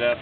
death.